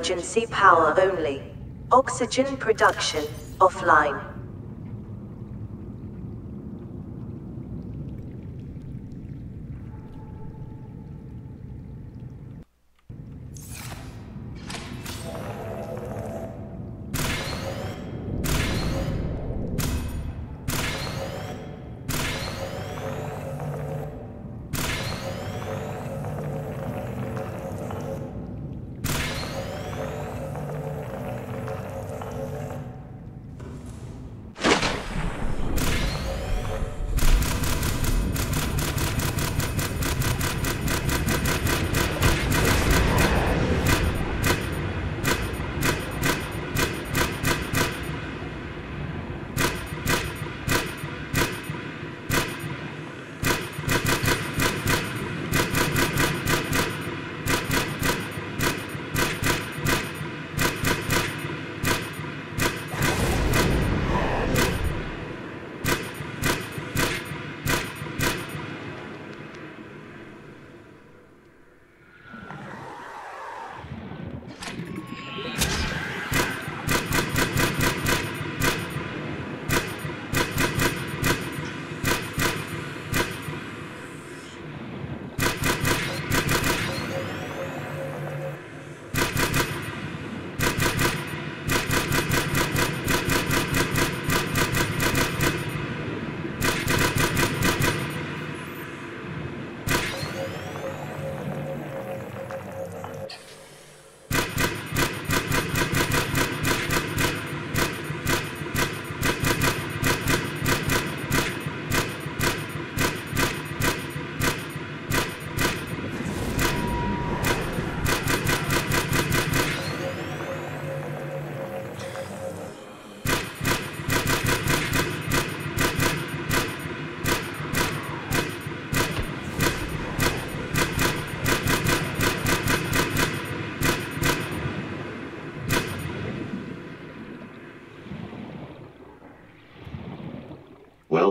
emergency power only. Oxygen production offline.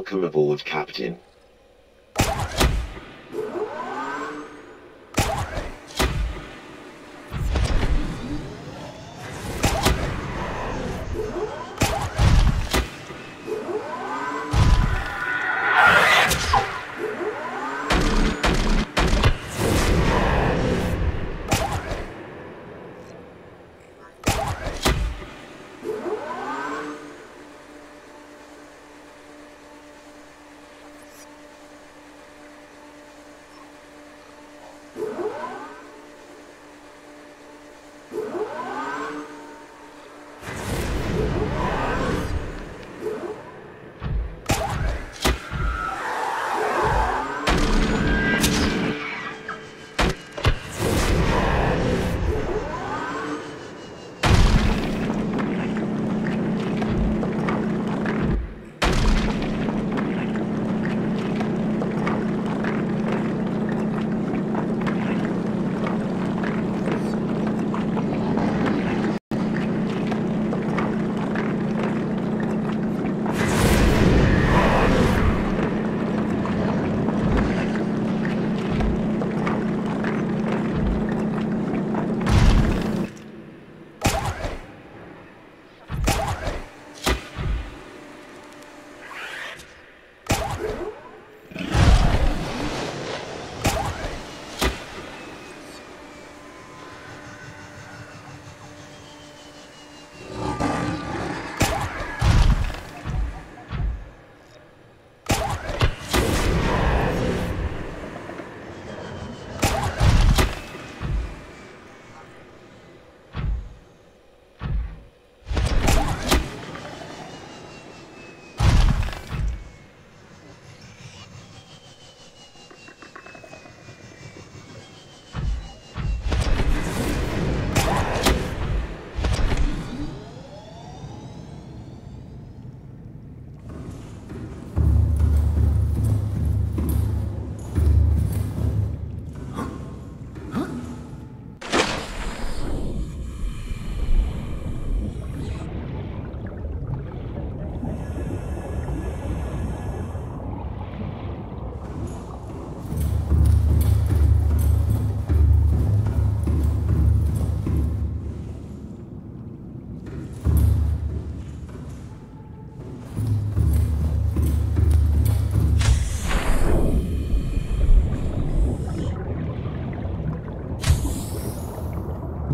Welcome aboard, Captain.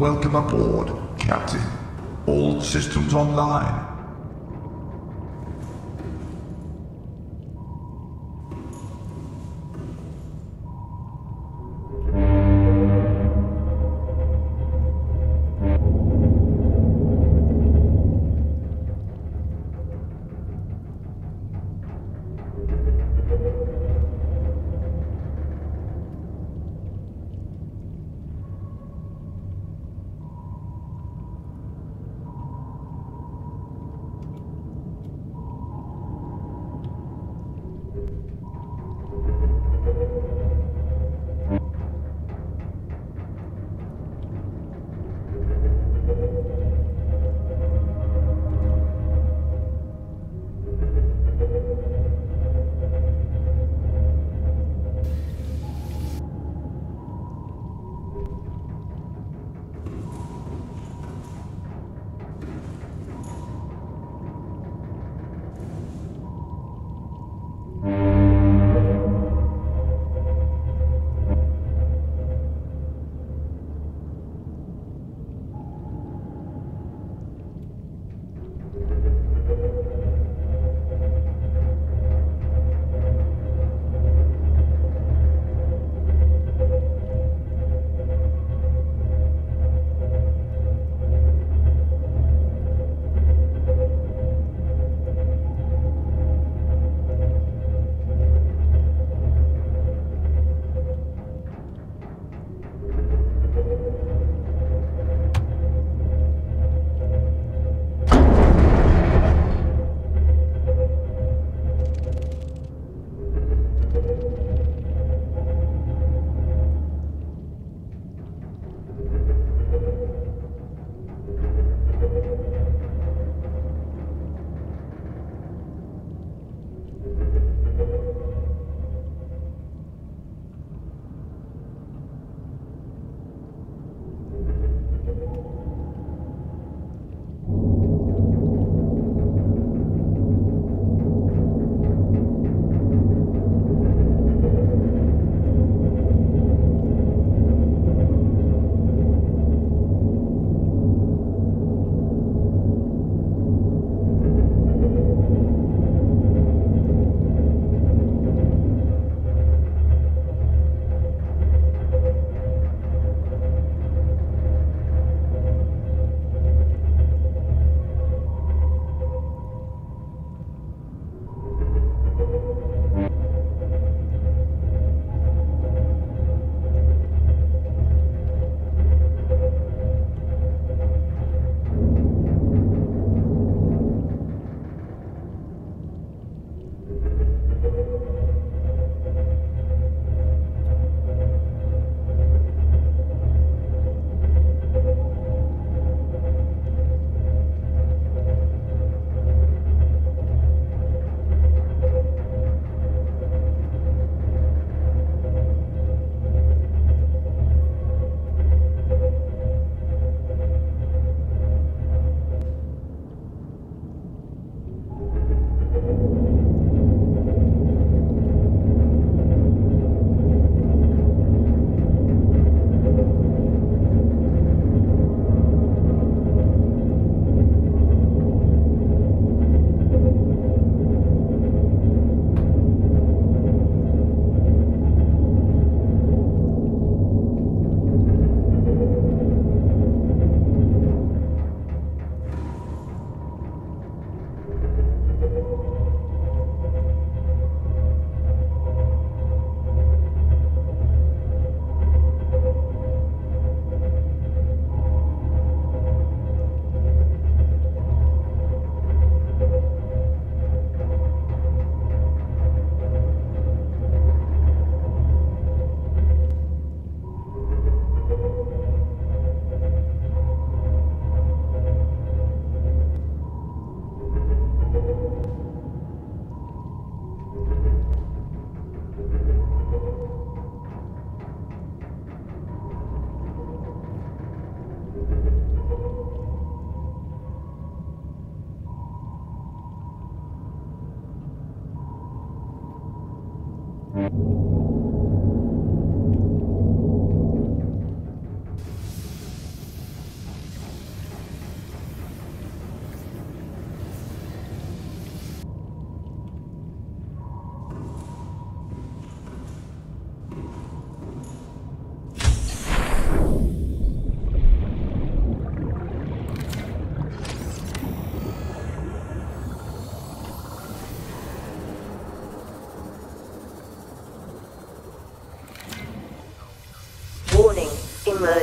Welcome aboard, Captain. All systems online.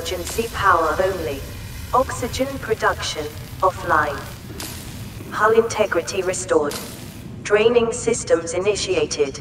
Emergency power only. Oxygen production offline. Hull integrity restored. Draining systems initiated.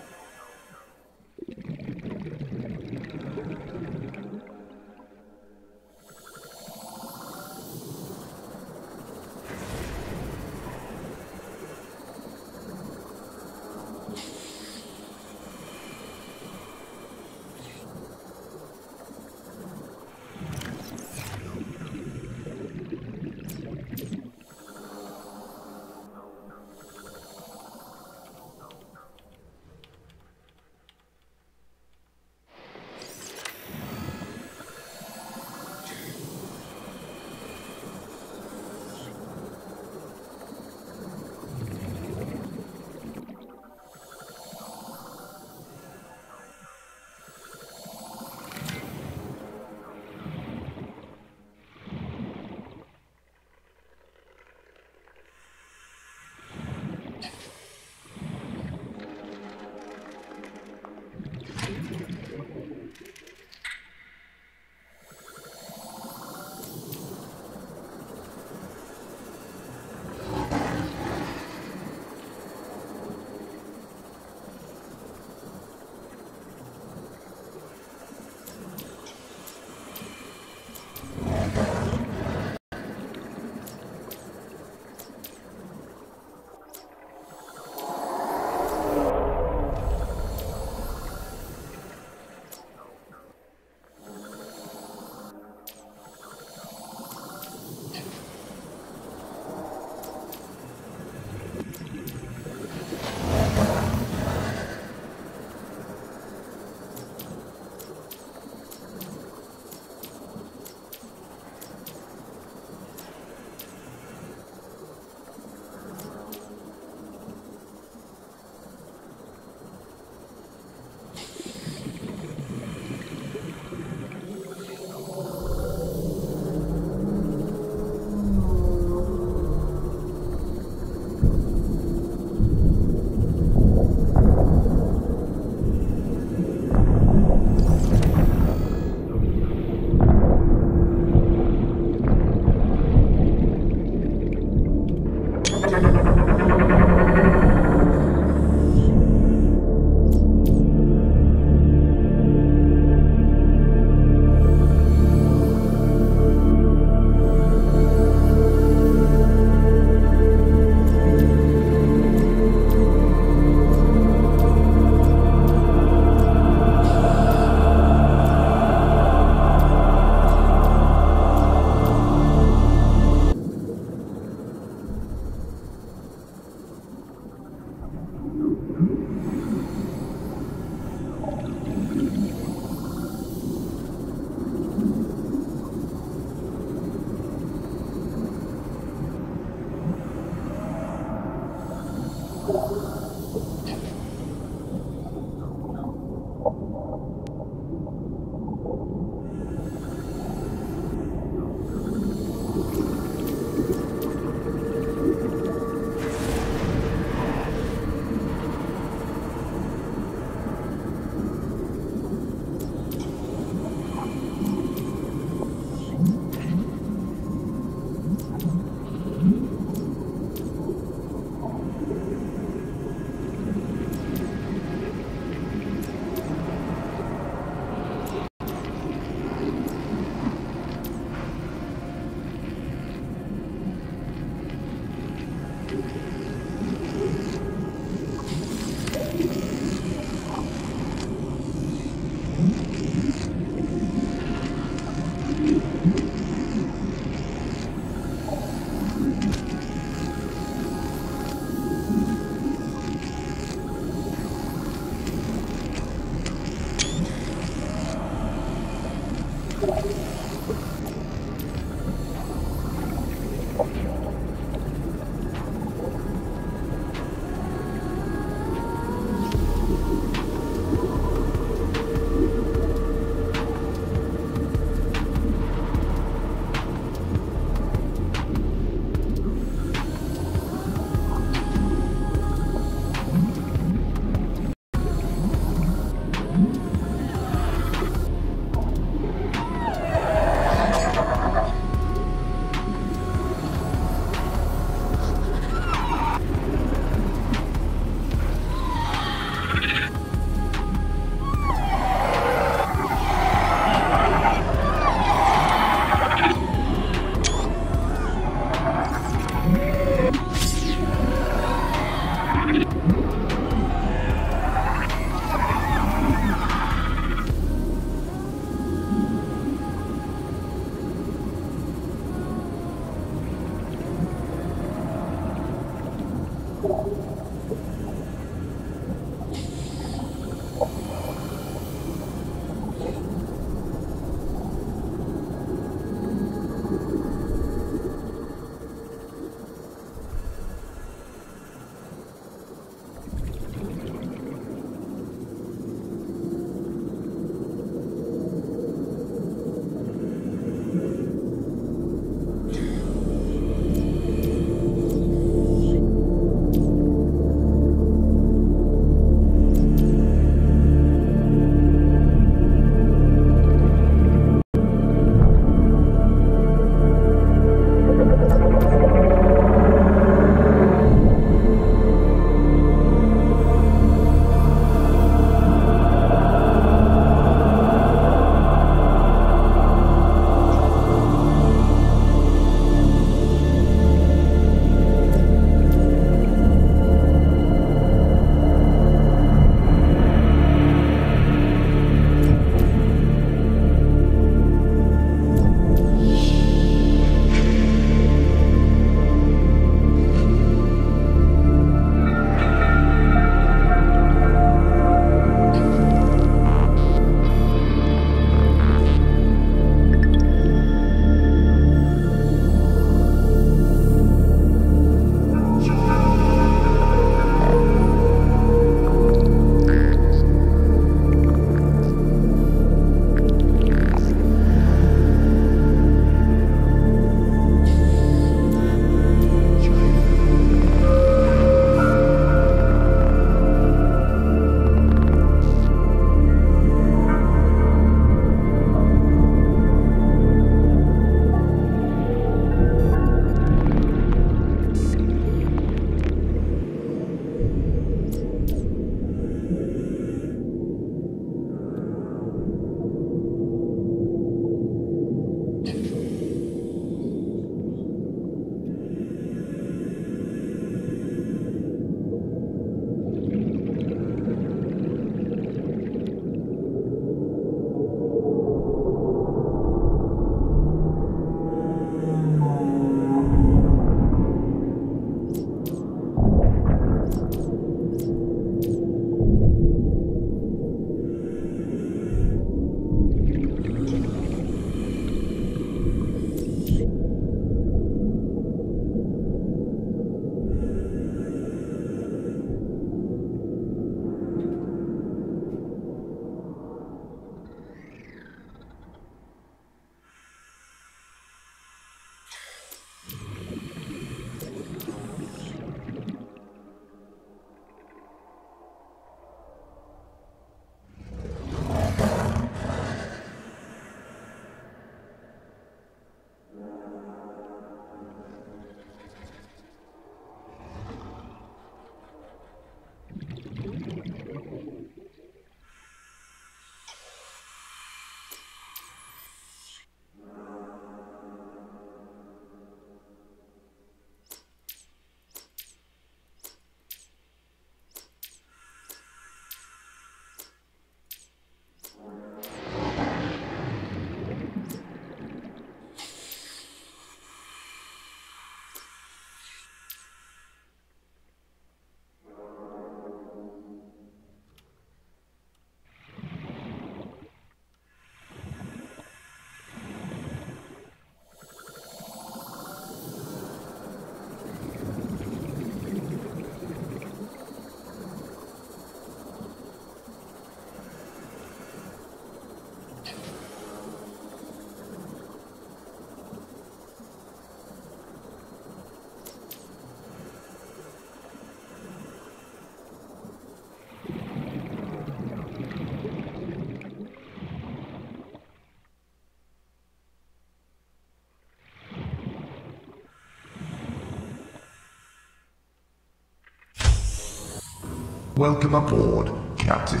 Welcome aboard, Captain.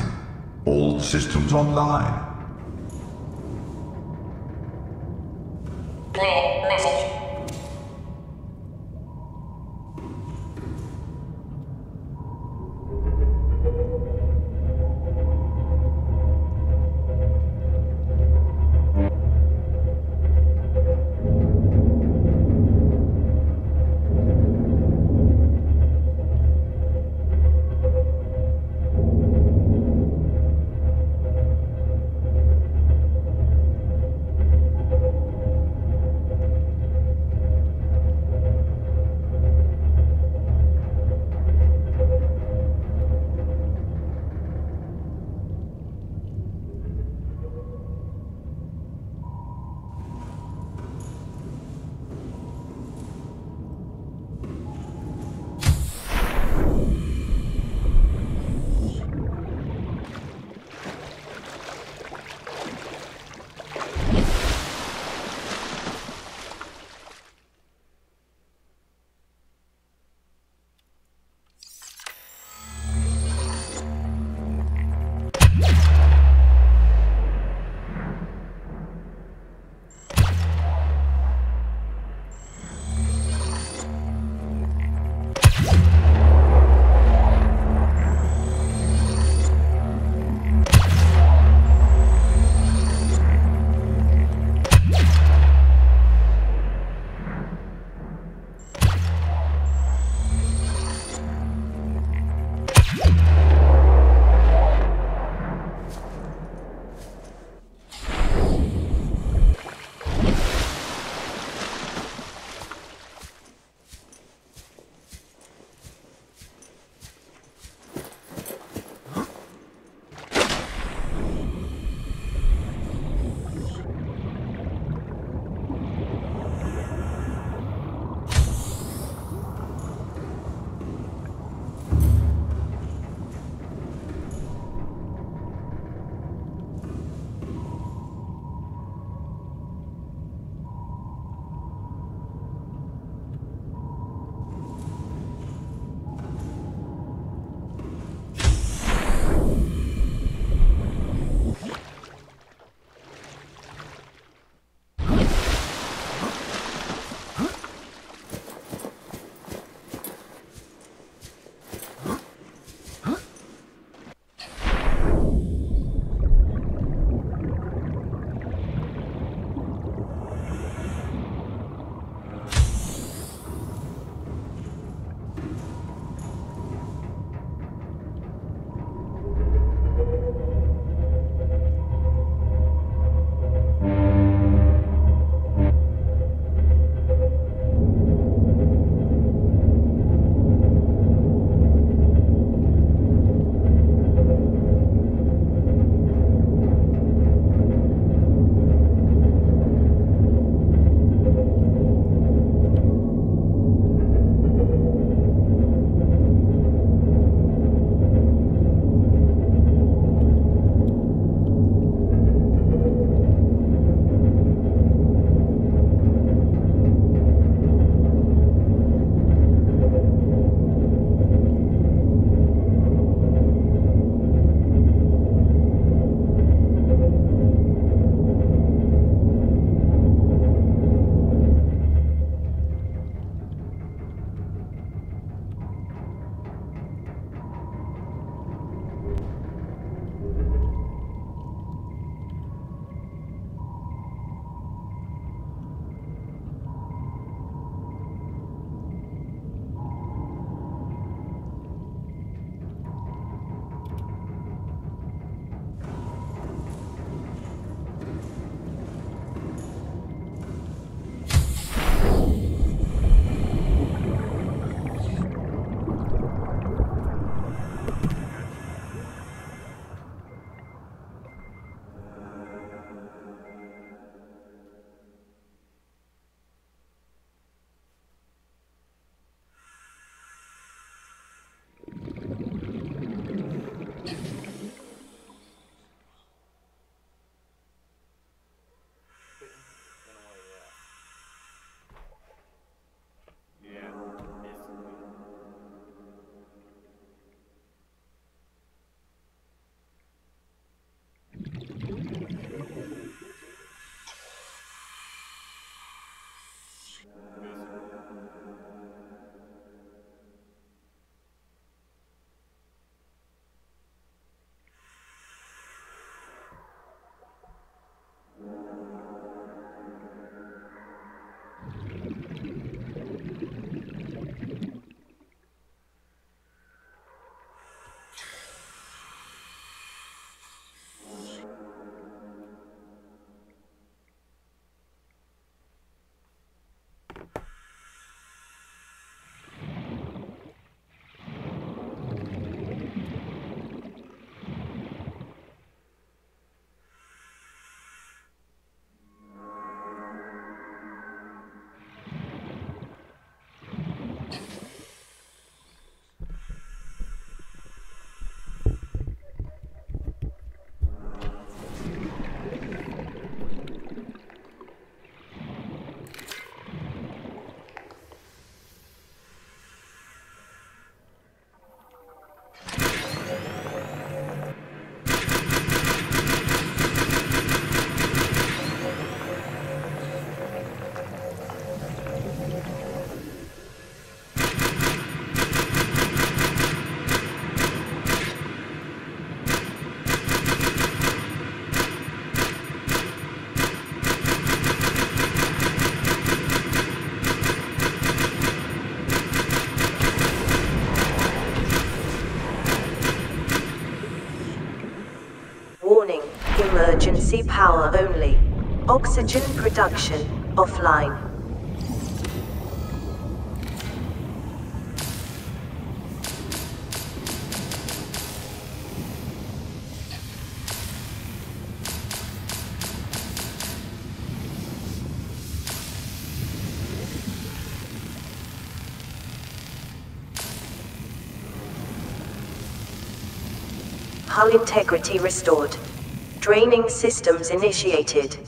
All systems online. Emergency power only. Oxygen production offline. Hull integrity restored. Draining systems initiated.